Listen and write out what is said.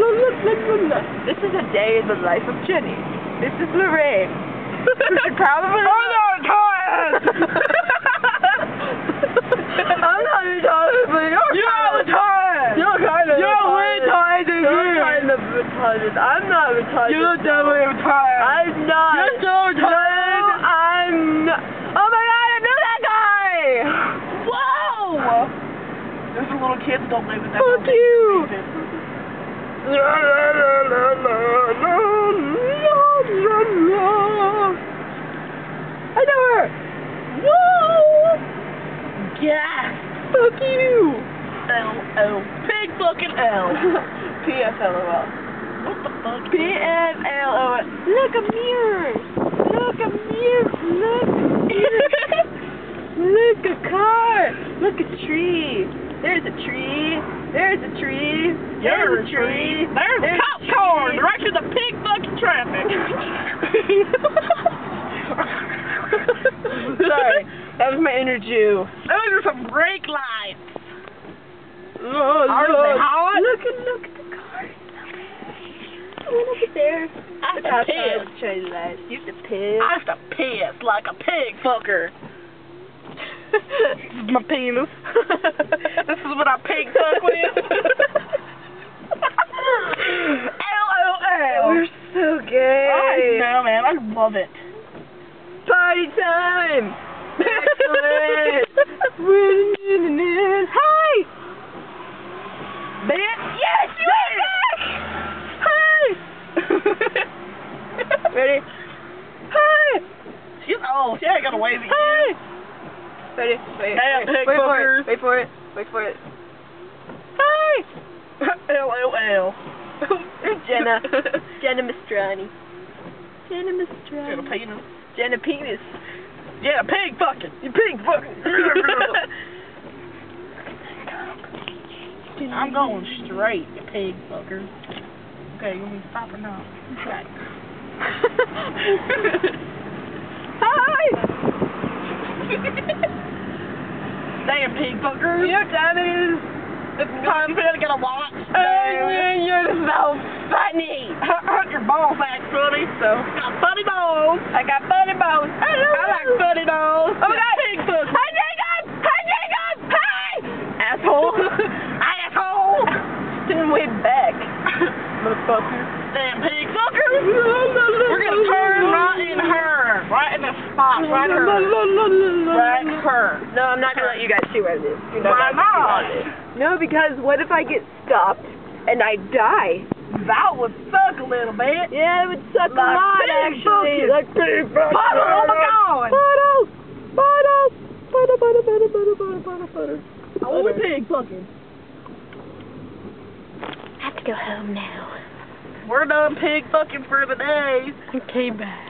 This is a day in the life of Jenny. This is Lorraine. She probably. I'm not tired! I'm not retarded, but you're You're kind of- retarded! You're kind of You're retarded. retarded, You're you. kind of retarded. I'm not retarded. You're definitely retarded! I'm not. You're so retarded! No, I'm not. Oh my god, I knew that guy! Whoa! There's a little kids don't live with that. Fuck you. I know her! Whoa! Yes! Fuck you! L L pig fucking L. PFLOL. What the fuck? PFLOL. Look, a mirror! Look, a mirror! Look, a mirror! Look, a car! Look, a tree! There's a tree! There's a tree! There's a tree! There's, There's car tree. directing the pig fucking traffic. Sorry, that was my inner Jew. Those are some brake lights. Oh, Are they hot? Look at look at the car. Look over there. I have to piss. lights. You have to piss. I have to piss like a pig fucker. My penis. this is what I pig fuck with. LOL. We're so gay. I know, man. I love it. Party time! Excellent! Hi! Bitch. Yes, you are back! Hi! Ready? Hi! She's old. She ain't gonna wave at you. Ready? Wait, Damn, wait, wait for fuckers. it. Wait for it. Wait for it. Hi! LOL. Jenna. Jenna Mastrani. Jenna Mistrani. Jenna penis. Jenna Penis. Yeah, pig fucking. You pig fucking. I'm going straight, you pig fucker. Okay, you want me to stop or not? Okay. Hi! Damn pig fucker. You know what time it is? It's time for you to get a watch. Hey, you're so funny! Hurt your ball sack, buddy. So, Got funny balls. I got funny bones. I, I like funny balls. Oh my god! Run her. Run her. No, I'm not going to let you guys see what it is. You know, Why not? No, because what if I get stopped and I die? That would suck a little bit. Yeah, it would suck like a lot, actually. Like big bucket. Puddle, oh my god. Butter, butter, butter, butter, butter, butter, butter, butter. puddle. I want a pig fucking. I have to go home now. We're done pig fucking for the day. Okay, bye.